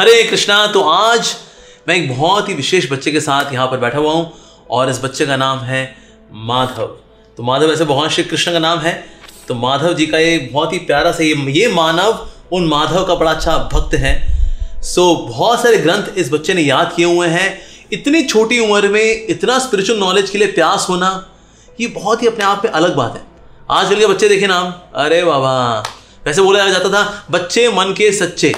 हरे कृष्णा तो आज मैं एक बहुत ही विशेष बच्चे के साथ यहाँ पर बैठा हुआ हूँ और इस बच्चे का नाम है माधव। तो माधव, ऐसे भगवान श्री कृष्ण का नाम है। तो माधव जी का ये बहुत ही प्यारा सा ये ये मानव, उन माधव का बड़ा अच्छा भक्त है। सो बहुत सारे ग्रंथ इस बच्चे ने याद किए हुए हैं। इतनी छोटी उम्र में, इतना स्पिरिचुअल नॉलेज के लिए प्यास होना, ये बहुत ही अपने आप में अलग बात है। आजकल के बच्चे देखे नाम। अरे बाबा, वैसे बोला जाता था, बच्चे मन के सच्चे।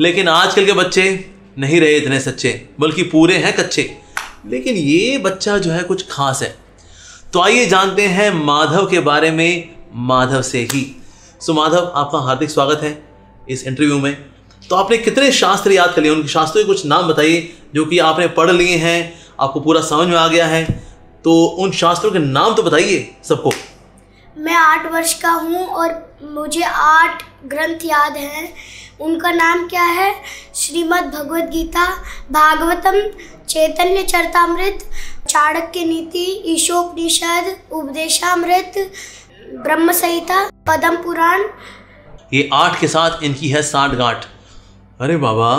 लेकिन आजकल के बच्चे नहीं रहे इतने सच्चे, बल्कि पूरे हैं कच्चे। लेकिन ये बच्चा जो है कुछ खास है। तो आइए जानते हैं माधव के बारे में माधव से ही। सो माधव, आपका हार्दिक स्वागत है इस इंटरव्यू में। तो आपने कितने शास्त्र याद कर लिए? उनके शास्त्रों के कुछ नाम बताइए, जो कि आपने पढ़ लिए हैं, आपको पूरा समझ में आ गया है। तो उन शास्त्रों के नाम तो बताइए सबको। मैं आठ वर्ष का हूँ और मुझे आठ ग्रंथ याद हैं। उनका नाम क्या है? श्रीमद् भगवद गीता, भागवतम, चैतन्य चरतामृत, चाणक्य नीति, ईशोपनिषद, उपदेशामृत, ब्रह्म संहिता, पदम पुराण। ये आठ के साथ इनकी है साठ गांठ। अरे बाबा,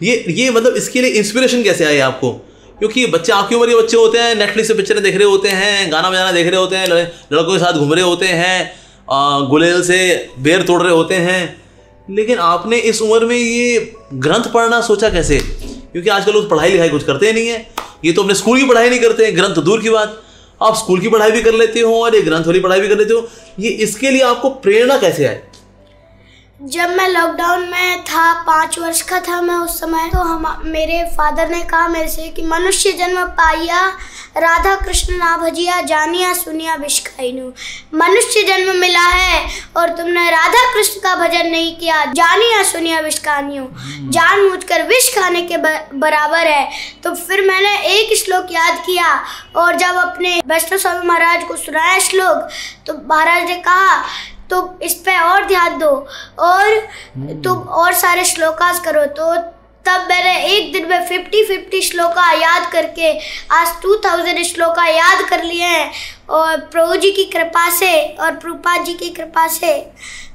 ये ये मतलब इसके लिए इंस्पिरेशन कैसे आई आपको? क्योंकि बच्चे, आपकी उम्र के बच्चे होते हैं नेटफ्लिक्स पे पिक्चरें देख रहे होते हैं, गाना बजाना देख रहे होते हैं लड़कों के साथ घूम रहे होते हैं गुलेल से बेर तोड़ रहे होते हैं। लेकिन आपने इस उम्र में ये ग्रंथ पढ़ना सोचा कैसे? क्योंकि आजकल लोग पढ़ाई लिखाई कुछ करते ही नहीं है। ये तो अपने स्कूल की पढ़ाई नहीं करते हैं, ग्रंथ दूर की बात। आप स्कूल की पढ़ाई भी कर लेते हो और ये ग्रंथ वाली पढ़ाई भी कर लेते हो। ये इसके लिए आपको प्रेरणा कैसे आए जब मैं लॉकडाउन में था पाँच वर्ष का था मैं उस समय तो हम मेरे फादर ने कहा मेरे से कि मनुष्य जन्म पाइया राधा कृष्ण ना भजिया जानिया सुनिया विष मनुष्य जन्म मिला है और तुमने राधा कृष्ण का भजन नहीं किया जानिया सुनिया विष खानियो जान मुझ कर विष खाने के बराबर है। तो फिर मैंने एक श्लोक याद किया और जब अपने वैष्णव स्वामी महाराज को सुनाया श्लोक तो महाराज ने कहा तो इस पे और ध्यान दो और तुम और सारे श्लोकास करो। तो तब मैंने एक दिन में फिफ्टी फिफ्टी श्लोका याद करके आज टू थाउज़ेंड श्लोका याद कर लिए हैं। और प्रभु जी की कृपा से और प्रभुपा जी की कृपा से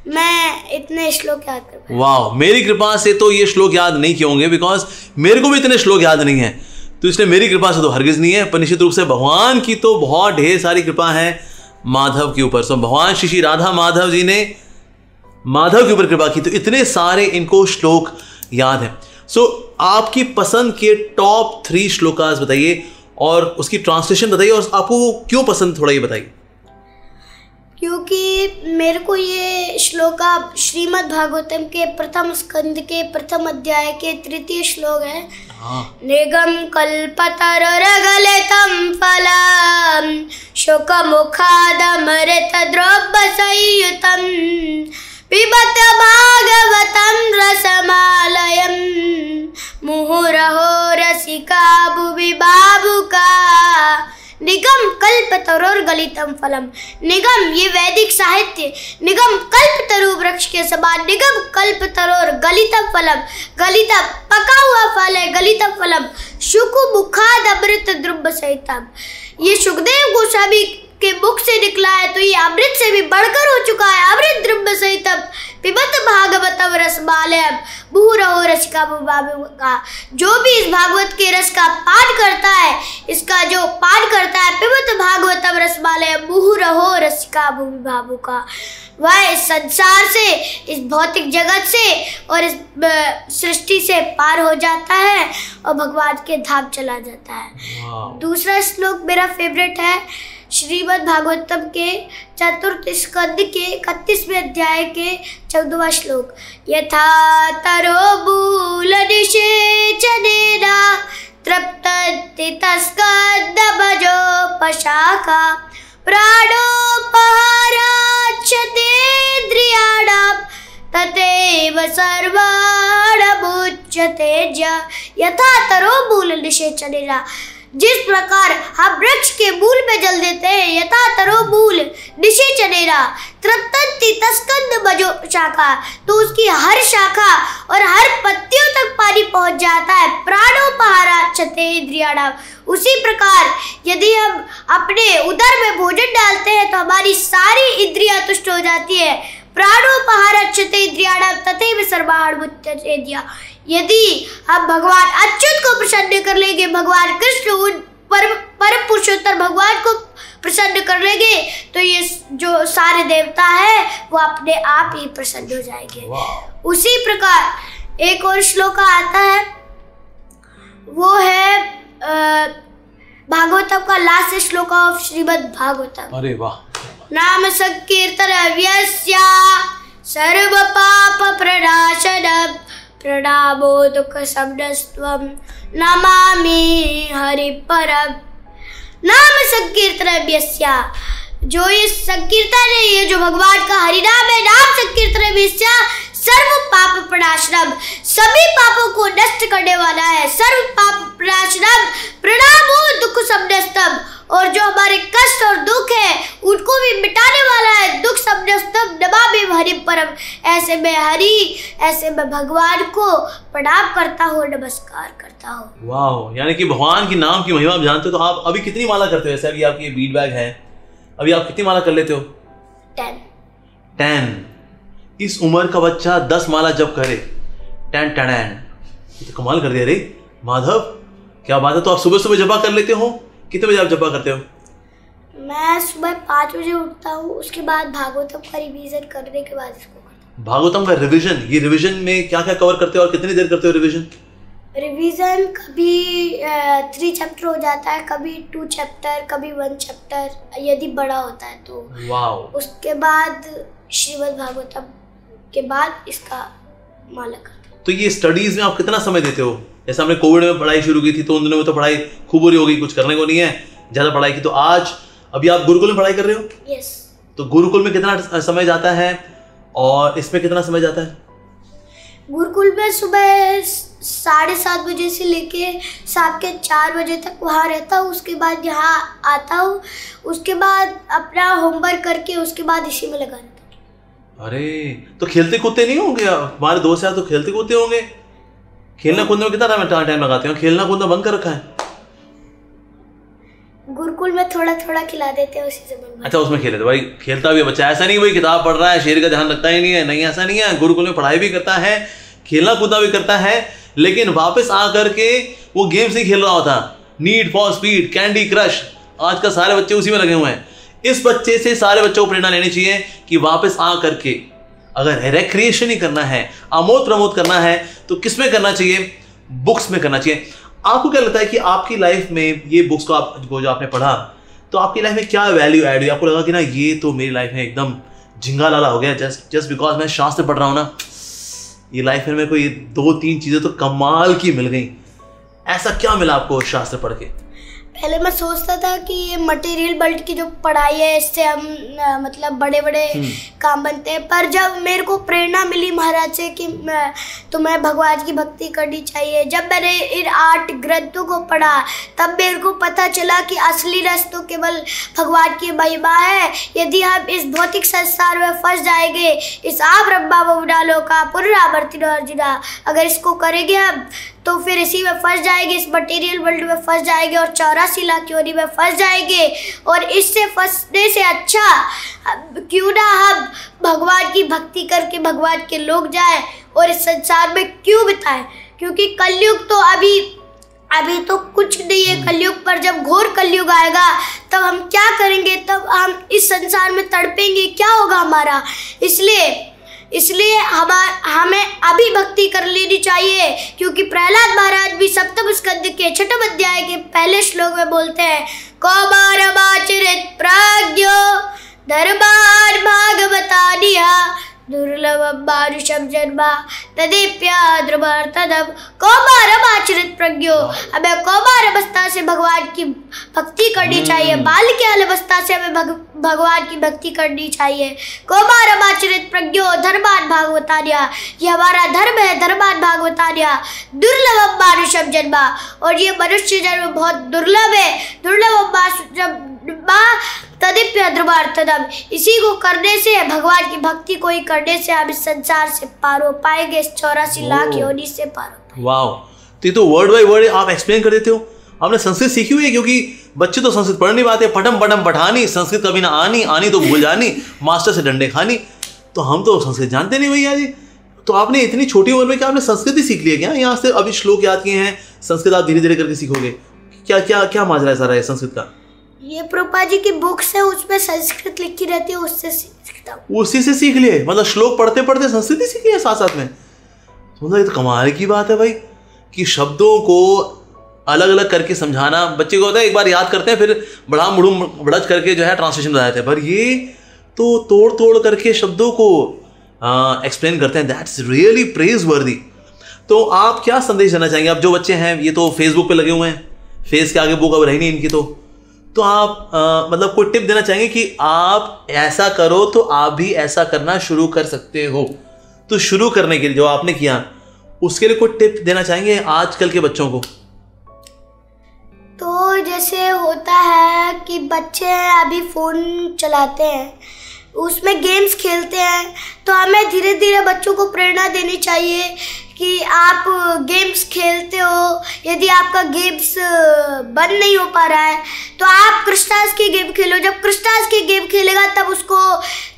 मैं इतने श्लोक याद कर वाह मेरी कृपा से तो ये श्लोक याद नहीं किए होंगे बिकॉज़ मेरे को भी इतने श्लोक याद नहीं है। तो इसलिए मेरी कृपा से तो हरगिज नहीं है। पर निश्चित रूप से भगवान की तो बहुत ढेर सारी कृपा है। माधव के ऊपर। सो भगवान श्री श्री राधा माधव जी ने माधव के ऊपर कृपा की तो इतने सारे इनको श्लोक याद है। सो आपकी पसंद के टॉप थ्री श्लोकाज बताइए और उसकी ट्रांसलेशन बताइए और आपको क्यों पसंद थोड़ा ये बताइए। क्योंकि मेरे को ये श्लोका श्रीमद् भागवतम के प्रथम स्कंद के प्रथम अध्याय के तृतीय श्लोक है हाँ। निगम कल्पतरुरगलितं फलम् शुकमुखादमृतद्रव्यसंयुतं पिबत भागवतं गलितम फलम। निगम, ये वैदिक साहित्य। निगम कल्प तरु वृक्ष के समान। निगम कल्प तरोर गलितम फलम। गलितम पका हुआ फल है गलितम फलम। शुकु मुखाद अमृत द्रुब सहितम। ये सुखदेव गोस्वामी के मुख से निकला है तो ये अमृत से भी बढ़कर हो चुका है। अमृत भागवतम रस बालयम रहो रसिका का। जो भी इस भागवत के रस का पाठ करता है इसका जो पाठ करता है पिबत भागवतम रस बालयम रहो रसिका बाबू का। वह इस संसार से इस भौतिक जगत से और इस सृष्टि से पार हो जाता है और भगवान के धाम चला जाता है। दूसरा श्लोक मेरा फेवरेट है। श्रीमद् भागवतम के चतुर्थ स्कंद के इकतीसवें अध्याय के चौदहवा श्लोक। यथा तरो बूल निषेचनेना तृप्तति तस्कद्दभजो पशाखा। प्राणोपहाराच्छतेन्द्रियाणां तथैव सर्वाणमुच्यते यथा तरो मूल निषेचनेना जिस प्रकार हम वृक्ष के मूल में जल देते हैं यथा तरो मूल निशे चनेरा त्रप्तंती तस्कंद बजो शाखा। तो उसकी हर शाखा और हर पत्तियों तक पानी पहुँच जाता है। प्राणोपहारा छते इंद्रियाणा। उसी प्रकार यदि हम अपने उदर में भोजन डालते हैं तो हमारी सारी इंद्रियाँ तुष्ट हो जाती है। प्राणोपहारच्छते इंद्रियाणाम तथैव सर्वाहारमुच्यते यदि हम भगवान अच्युत को प्रसन्न कर लेंगे भगवान कृष्ण उन परम परम पुरुषोत्तर भगवान को प्रसन्न कर लेंगे तो ये जो सारे देवता है वो अपने आप ही प्रसन्न हो जाएँगे। उसी प्रकार एक और श्लोक आता है वो है भागवतम का लास्ट श्लोक ऑफ़ श्रीमद भागवतम अरे वाह। नाम संकीर्तन सर्व पाप प्रणाशनम प्रणामो दुख शब्दस्त्वम नमामि हरि परम नाम संकीर्तन व्यस्या जो ये संकीर्तन है, ये जो भगवान का हरिनाम है, नाम संकीर्तन व्यस्या सर्व पाप प्रणाशनम सभी पापों को नष्ट करने वाला है। सर्व पाप प्रणाशनम प्रणामो दुख शब्दस्तम और जो हमारे कष्ट और दुख है उनको भी मिटाने वाला है। दुख शब्दस्तम नमामि हरि परम। ऐसे में हरि ऐसे में भगवान को प्रणाम करता हूँ नमस्कार करता हूँ। वाह यानी कि भगवान की नाम की महिमा आप जानते हो तो आप अभी कितनी माला करते हो? ऐसे अभी आपकी बैग है अभी आप कितनी माला कर लेते हो? टेन टेन इस उम्र का बच्चा दस माला जब करे टेन टेन तो कमाल कर दिया रे। माधव क्या बात है? तो आप सुबह सुबह जपा कर लेते हो? कितने बजे आप जपा करते हो? मैं सुबह पाँच बजे उठता हूँ उसके बाद भागवतम का रिवीजन करने के बाद इसको करता भागवतम का रिवीजन ये रिवीजन में क्या क्या कवर करते हो और कितनी देर करते हो रिवीजन रिवीजन कभी थ्री चैप्टर हो जाता है कभी टू चैप्टर कभी वन चैप्टर यदि बड़ा होता है तो। वाह उसके बाद श्रीमद् भागवतम के बाद इसका माला करते तो ये स्टडीज़ में आप कितना समय देते हो? जैसे हमने कोविड में पढ़ाई शुरू की थी तो उन दिनों में तो पढ़ाई खूब हो गई कुछ करने को नहीं है ज़्यादा पढ़ाई की। तो आज अभी आप गुरुकुल में पढ़ाई कर रहे हो? यस तो गुरुकुल में कितना समय जाता है और इसमें कितना समय जाता है? गुरुकुल में सुबह साढ़े सात बजे से लेके शाम के चार बजे तक वहाँ रहता हूँ उसके बाद यहाँ आता हूँ उसके बाद अपना होमवर्क करके उसके बाद इसी में लगा रहता अरे तो खेलते कूदते नहीं होंगे हमारे दोस्त यार तो खेलते कूदते होंगे। खेलना कूदने में कितना टाइम टाइम लगाते हो? खेलना कूदना बंद कर रखा है। गुरुकुल में थोड़ा थोड़ा खिला देते हैं उसी से अच्छा उसमें खेले तो भाई खेलता भी है बच्चा। ऐसा नहीं भाई किताब पढ़ रहा है शेर का ध्यान रखता ही नहीं है। नहीं ऐसा नहीं है। गुरुकुल में पढ़ाई भी करता है खेलना कूदना भी करता है लेकिन वापस आ करके वो गेम्स नहीं खेल रहा होता। Need for Speed Candy Crush आज का सारे बच्चे उसी में लगे हुए हैं। इस बच्चे से सारे बच्चों को प्रेरणा लेनी चाहिए कि वापस आ करके अगर रिक्रिएशन ही करना है, आमोद प्रमोद करना है तो किसमें करना चाहिए? बुक्स में करना चाहिए। आपको क्या लगता है कि आपकी लाइफ में ये बुक्स को आप, जो आपने पढ़ा तो आपकी लाइफ में क्या वैल्यू ऐड हुई? आपको लगा कि ना, ये तो मेरी लाइफ में एकदम झिंगा लाला हो गया। जस्ट जस्ट बिकॉज़ मैं शास्त्र पढ़ रहा हूँ ना, ये लाइफ में मेरे को ये दो तीन चीज़ें तो कमाल की मिल गई। ऐसा क्या मिला आपको शास्त्र पढ़ के? पहले मैं सोचता था कि ये मटेरियल वर्ल्ड की जो पढ़ाई है इससे हम अ, मतलब बड़े बड़े काम बनते हैं। पर जब मेरे को प्रेरणा मिली महाराज से कि मैं तुम्हें भगवान की भक्ति करनी चाहिए। जब मैंने इन आठ ग्रंथों को पढ़ा तब मेरे को पता चला कि असली रस तो केवल भगवान की महिमा है। यदि हम इस भौतिक संसार में फंस जाएँगे इस आप रब्बा बबुडालो का पुनरावर्तिनो अर्जुना अगर इसको करेंगे हम तो फिर इसी में फंस जाएँगे इस मटेरियल वर्ल्ड में फंस जाएँगे और चौरासी लाख योनि में फंस जाएँगे। और इससे फंसने से अच्छा क्यों ना हम भगवान की भक्ति करके भगवान के लोग जाए और इस संसार में क्यों बिताएँ? क्योंकि कलयुग तो अभी अभी तो कुछ नहीं है। कलयुग पर जब घोर कलयुग आएगा तब हम क्या करेंगे? तब हम इस संसार में तड़पेंगे। क्या होगा हमारा? इसलिए इसलिए हमार हमें अभी भक्ति कर लेनी चाहिए क्योंकि प्रहलाद महाराज भी सप्तम स्कंद के छठम अध्याय के पहले श्लोक में बोलते हैं कौमारमाचरित प्राज्ञो धर्मार भागवता दिया दुर्लभम मानुषम जन्मा तदेप्या ध्रुवर तदम कौमारम आचरित प्रज्ञो हमें कौमार अवस्था से भगवान की भक्ति करनी चाहिए बाल के अवस्था से हमें भग, भगवान की भक्ति करनी चाहिए। कौमारम आचरित प्रज्ञो धर्मान भागवतार्या ये हमारा धर्म है धर्मान भागवतार्या दुर्लभम मानुषम जन्मा। और ये मनुष्य जन्म बहुत दुर्लभ है। दुर्लभम जन्मा तदिप्य ध्रुवार तदम इसी को करने से भगवान की भक्ति को ही करने से हम इस संसार से पार हो पाएँगे। इस चौरासी लाख योनि से पार हो वाह तो ये तो वर्ड बाय वर्ड आप एक्सप्लेन कर देते हो। आपने संस्कृत सीखी हुई है क्योंकि बच्चे तो संस्कृत पढ़ नहीं पाते पटम पटम पठानी संस्कृत कभी ना आनी आनी तो भूल जानी मास्टर से डंडे खानी। तो हम तो संस्कृत जानते नहीं भैया जी। तो आपने इतनी छोटी उम्र में क्या आपने संस्कृत ही सीख लिया क्या? यहाँ से अभी श्लोक याद किए हैं संस्कृत आप धीरे धीरे करके सीखोगे। क्या क्या क्या माजरा है सारा है संस्कृत का? ये प्रभुपाद जी की बुक्स है उसमें संस्कृत लिखी रहती है उससे सीखता हूँ। उसी से सीख लिए? मतलब श्लोक पढ़ते पढ़ते संस्कृत ही सीख लिया साथ साथ में? तो मतलब ये तो कमाल की बात है भाई कि शब्दों को अलग अलग करके समझाना। बच्चे को होता है एक बार याद करते हैं फिर बड़ा मुड़ू बड़च करके जो है ट्रांसलेशन बताते हैं पर ये तो तोड़ तोड़ करके शब्दों को एक्सप्लेन करते हैं। दैट्स रियली प्रेज वर्दी तो आप क्या संदेश देना चाहेंगे? अब जो बच्चे हैं ये तो फेसबुक पे लगे हुए हैं। फेस के आगे बुक अब रही नहीं इनकी तो। तो आप आ, मतलब कोई टिप देना चाहेंगे कि आप ऐसा करो तो आप भी ऐसा करना शुरू कर सकते हो। तो शुरू करने के लिए जो आपने किया उसके लिए कोई टिप देना चाहेंगे आजकल के बच्चों को? जैसे होता है कि बच्चे अभी फ़ोन चलाते हैं। उसमें गेम्स खेलते हैं। तो हमें धीरे धीरे बच्चों को प्रेरणा देनी चाहिए कि आप गेम्स खेलते हो। यदि आपका गेम्स बंद नहीं हो पा रहा है तो आप कृष्णास की गेम खेलो। जब कृष्णास की गेम खेलेगा, तब उसको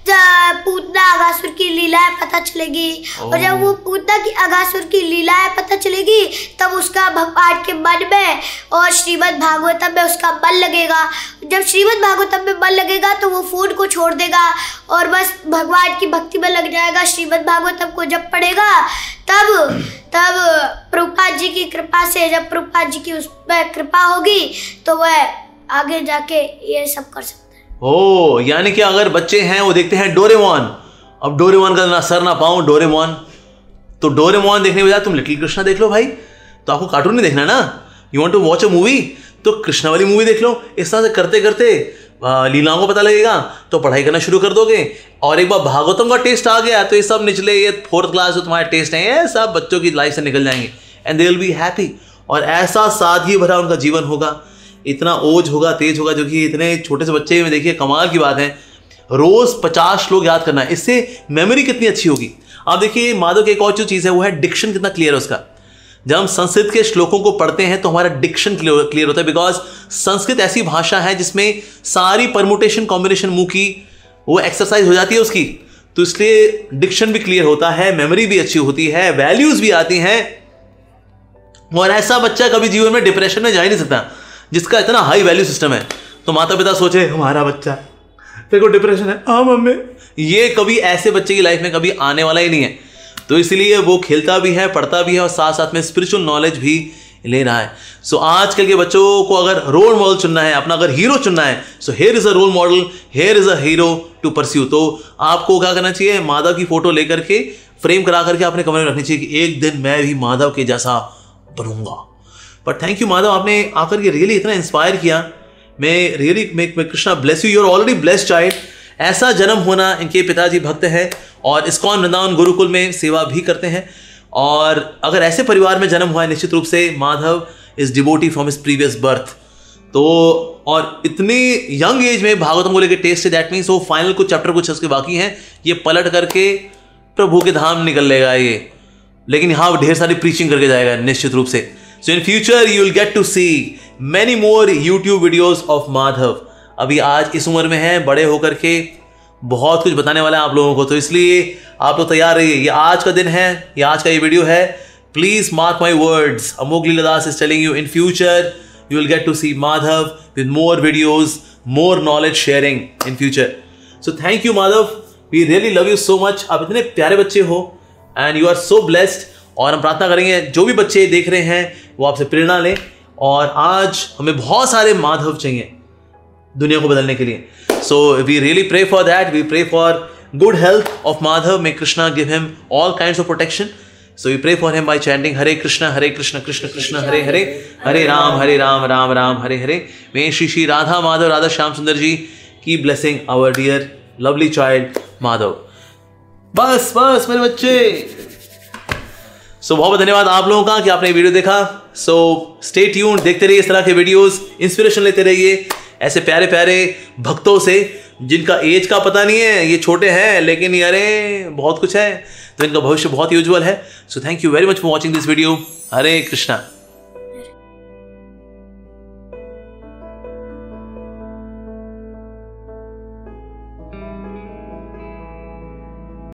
पूतना अगासुर की लीलाएँ पता चलेगी। और जब वो पूतना की अगासुर की लीलाएँ पता चलेगी तब उसका भगवान के मन में और श्रीमद भागवतम में उसका बल लगेगा। जब श्रीमद भागवतम में बल लगेगा तो वो फ़ोन को छोड़ देगा और बस भगवान की भक्ति में लग जाएगा। श्रीमद भागवतम को जब पढ़ेगा तब तब प्रभुपाद जी की कृपा से जब प्रभुपाद जी की उस पर कृपा होगी तो वह आगे जाके ये सब कर सकता ओ यानी कि अगर बच्चे हैं, वो देखते हैं डोरेमोन। अब डोरेमोन का ना सर ना पाऊँ डोरेमोन। तो डोरेमोन देखने के बजाय तुम लिटिल कृष्णा देख लो भाई। तो आपको कार्टून नहीं देखना ना? You want to watch a movie तो कृष्णा वाली मूवी देख लो। इस तरह से करते करते लीलाओं को पता लगेगा। तो पढ़ाई करना शुरू कर दोगे। और एक बार भागवतम का टेस्ट आ गया तो ये सब निचले, ये फोर्थ क्लास जो तुम्हारे टेस्ट हैं, ये सब बच्चों की लाइफ से निकल जाएँगे। And they will be happy और ऐसा सादगी भरा उनका जीवन होगा। इतना ओज होगा, तेज होगा, जो कि इतने छोटे से बच्चे में देखिए कमाल की बात है। रोज पचास लोग याद करना है इससे मेमोरी कितनी अच्छी होगी? आप देखिए, माधव की एक और जो चीज़ है, वो है डिक्शन कितना क्लियर है उसका। जब हम संस्कृत के श्लोकों को पढ़ते हैं तो हमारा डिक्शन क्लियर होता है बिकॉज़ संस्कृत ऐसी भाषा है, जिसमें सारी परमुटेशन कॉम्बिनेशन मुँह की, वो एक्सरसाइज हो जाती है उसकी। तो इसलिए डिक्शन भी क्लियर होता है मेमोरी भी अच्छी होती है वैल्यूज़ भी आती हैं। और ऐसा बच्चा कभी जीवन में डिप्रेशन में जा ही नहीं सकता। जिसका इतना हाई वैल्यू सिस्टम है। तो माता पिता सोचे हमारा बच्चा को डिप्रेशन है। हाँ मम्मी। ये कभी ऐसे बच्चे की लाइफ में कभी आने वाला ही नहीं है। तो इसलिए वो खेलता भी है पढ़ता भी है और साथ साथ में स्पिरिचुअल नॉलेज भी ले रहा है। सो so, आजकल के बच्चों को अगर रोल मॉडल चुनना है अपना अगर हीरो चुनना है so here is a role model here is a hero to pursue तो आपको क्या करना चाहिए? माधव की फ़ोटो लेकर के फ्रेम करा करके अपने कमरे में रखनी चाहिए कि एक दिन मैं भी माधव के जैसा बनूँगा। बट थैंक यू माधव आपने आकर के रियली इतना इंस्पायर किया। मैं really make Krishna bless you you're already bless child ऐसा जन्म होना इनके पिताजी भक्त हैं और इस्कॉन वृंदावन गुरुकुल में सेवा भी करते हैं। और अगर ऐसे परिवार में जन्म हुआ है, निश्चित रूप से Madhav is devotee from is previous birth तो और इतनी यंग एज में भागवतम को लेकर टेस्ट दैट मीन्स वो फाइनल कुछ चैप्टर कुछ उसके बाकी हैं। ये पलट करके प्रभु के धाम निकल लेगा ये। लेकिन यहाँ ढेर सारी प्रीचिंग करके जाएगा, निश्चित रूप से। So in future you will get to see many more YouTube videos of Madhav अभी आज इस उम्र में है, बड़े होकर के बहुत कुछ बताने वाला है आप लोगों को। तो इसलिए आप लोग तैयार रहिए। ये आज का दिन है, ये आज का ये वीडियो है। Please mark my words Amogh Leeladas is telling you in future you will get to see Madhav with more videos more knowledge sharing in future so thank you Madhav we really love you so much आप इतने प्यारे बच्चे हो and you are so blessed और हम प्रार्थना करेंगे, जो भी बच्चे देख रहे हैं, वो आपसे प्रेरणा लें। और आज हमें बहुत सारे माधव चाहिए दुनिया को बदलने के लिए। So we really pray for that we pray for good health of Madhav may Krishna give him all kind of protection so we pray for him by chanting Hare Krishna Hare Krishna Krishna Krishna Hare Hare Hare Ram Hare Ram Ram Ram Hare Hare may Shri Shri Radha Madhav Radha Shyam Sundar ji की blessing our dear lovely child Madhav बस बस मेरे बच्चे सो so, बहुत बहुत धन्यवाद आप लोगों का कि आपने वीडियो देखा। सो स्टे ट्यून देखते रहिए इस तरह के वीडियोस इंस्पिरेशन लेते रहिए ऐसे प्यारे प्यारे भक्तों से जिनका एज का पता नहीं है ये छोटे हैं लेकिन अरे बहुत कुछ है तो इनका भविष्य बहुत उज्जवल है। So thank you very much for watching this video Hare Krishna.